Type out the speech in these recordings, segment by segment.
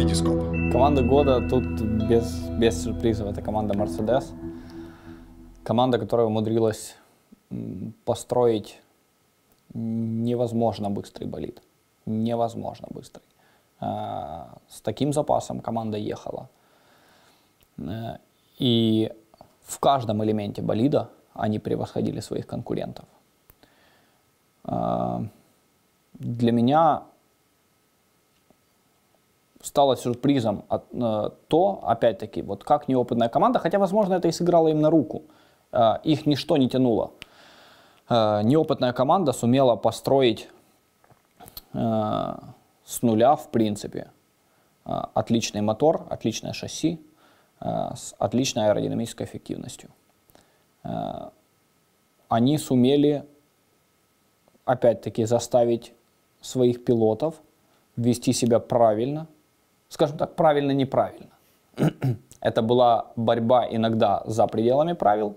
Витископ. Команда года тут без, без сюрпризов. Это команда Mercedes. Команда, которая умудрилась построить невозможно быстрый болид. Невозможно быстрый. А, С таким запасом команда ехала. Э, И в каждом элементе болида они превосходили своих конкурентов. А, Для меня стало сюрпризом э, то, опять-таки, вот как неопытная команда, хотя, возможно, это и сыграло им на руку. Э, Их ничто не тянуло. Э, Неопытная команда сумела построить с нуля, в принципе, отличный мотор, отличное шасси с отличной аэродинамической эффективностью. Они сумели, опять-таки, заставить своих пилотов вести себя правильно, скажем так, правильно-неправильно. Это была борьба иногда за пределами правил,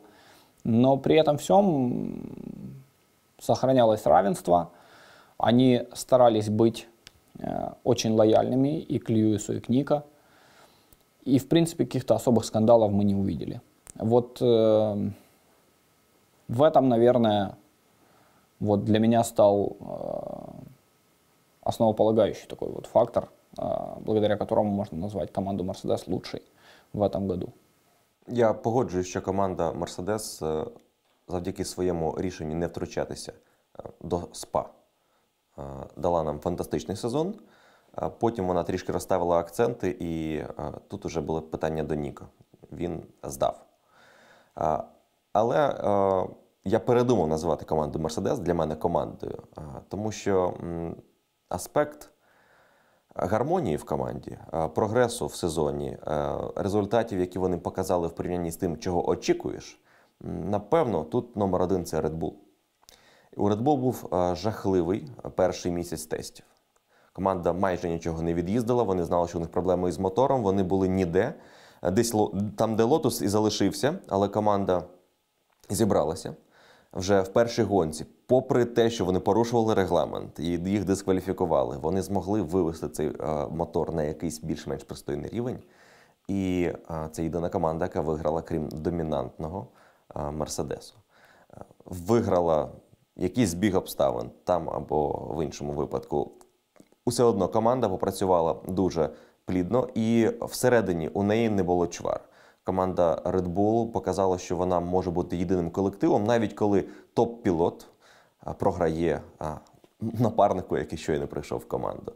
но при этом всем сохранялось равенство. Они старались быть э, очень лояльными и к Льюису, и к Ника. И, в принципе, каких-то особых скандалов мы не увидели. Вот э, в этом, наверное, вот для меня стал э, основополагающий такой вот фактор, благодаря которому можно назвать команду Mercedes лучшей в этом году. Я погоджуюсь, що команда Мерседес е, завдяки своєму рішенню не втручатися е, до СПА е, дала нам фантастичний сезон. Потім вона трішки розставила акценти, і тут уже було питання до Ніка. Він здав. Але я передумав називати команду Мерседес для мене командою, тому що аспект гармонії в команді, е, прогресу в сезоні, е, результатів, які вони показали в порівнянні з тим, чого очікуєш, напевно, тут номер один це Red Bull. У Red Bull був е, жахливий перший місяць тестів. Команда майже нічого не від'їздила, вони знали, що у них проблеми із мотором, вони були ніде. Десь там, де Лотус і залишився, але команда зібралася вже в першій гонці, попри те, що вони порушували регламент і їх дискваліфікували, вони змогли вивести цей е, мотор на якийсь більш-менш пристойний рівень. І е, це єдина команда, яка виграла, крім домінантного е, Мерседесу. Виграла якийсь збіг обставин там або в іншому випадку. Усе одно команда попрацювала дуже плідно, і всередині у неї не було чвар. Команда Red Bull показала, що вона може бути єдиним колективом, навіть коли топ-пілот програє напарнику, який щойно прийшов в команду.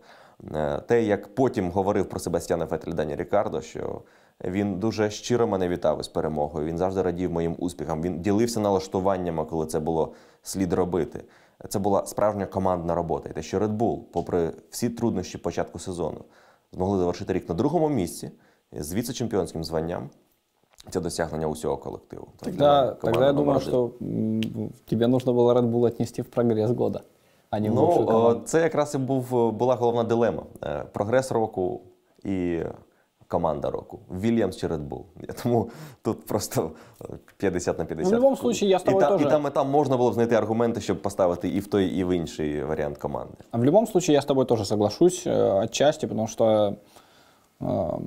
Е, Те, як потім говорив про Себастьяна Фетель Дані Рікардо, що він дуже щиро мене вітав із перемогою. Він завжди радів моїм успіхам. Він ділився налаштуваннями, коли це було слід робити. Це була справжня командна робота. І те, що Red Bull, попри всі труднощі початку сезону, змогли завершити рік на другому місці з віце-чемпіонським званням. Це досягнення усього колективу. Тож для мене Тогда, команда тогда я номер думаю, один. что м, тебе нужно было Red Bull отнести в прогресс года, а не в лучшую Ну, команду. о, це якраз і був, була головна дилема. Е, Прогрес року і команда року. Вільямс чи Red Bull. Я Тому тут просто е, 50 на 50. Ну, в любом случае, я з тобою і, та- теж- і там, і там можна було б знайти аргументи, щоб поставити і в той, і в інший варіант команди. А В любом случае, я с тобой тоже соглашусь э, отчасти, потому что, э,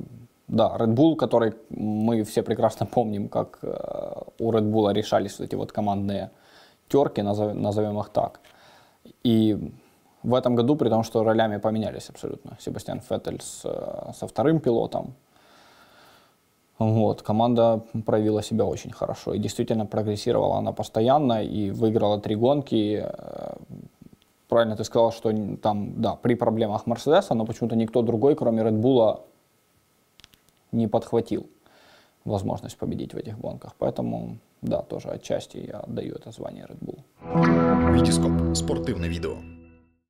да, Red Bull, который мы все прекрасно помним, как э, у Red Bull решались вот эти вот командные терки, назовем, назовем их так. И в этом году, при том, что ролями поменялись абсолютно, Себастьян Феттель с, э, со вторым пилотом, вот, команда проявила себя очень хорошо. И действительно прогрессировала она постоянно и выиграла три гонки. Э, Правильно ты сказал, что там, да, при проблемах Мерседеса, но почему-то никто другой, кроме Bull, не подхватил возможность победить в этих гонках. Поэтому, да, тоже отчасти я отдаю это звание Red Bull. Витископ. Спортивне відео.